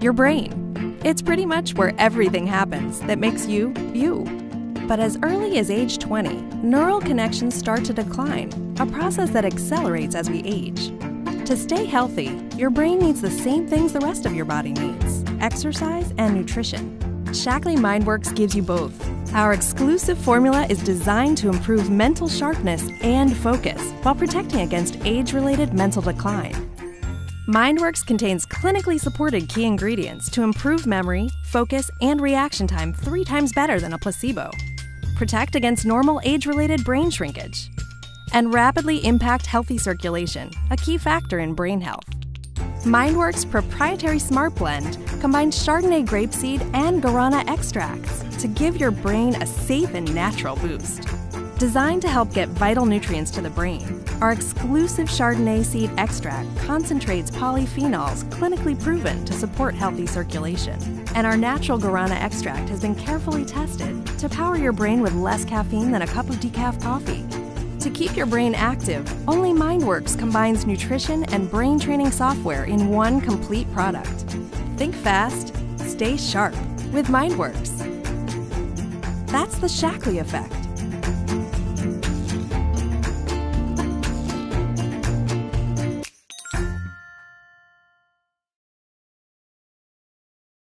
Your brain. It's pretty much where everything happens that makes you, you. But as early as age 20, neural connections start to decline, a process that accelerates as we age. To stay healthy, your brain needs the same things the rest of your body needs exercise and nutrition. Shaklee MindWorks gives you both. Our exclusive formula is designed to improve mental sharpness and focus while protecting against age related mental decline. MindWorks contains clinically supported key ingredients to improve memory, focus, and reaction time three times better than a placebo, protect against normal age related brain shrinkage, and rapidly impact healthy circulation, a key factor in brain health. MindWorks' proprietary Smart Blend combines Chardonnay grapeseed and guarana extracts to give your brain a safe and natural boost. Designed to help get vital nutrients to the brain, our exclusive Chardonnay seed extract concentrates polyphenols clinically proven to support healthy circulation. And our natural guarana extract has been carefully tested to power your brain with less caffeine than a cup of decaf coffee. To keep your brain active, only MindWorks combines nutrition and brain training software in one complete product. Think fast, stay sharp with MindWorks. That's the Shaklee effect.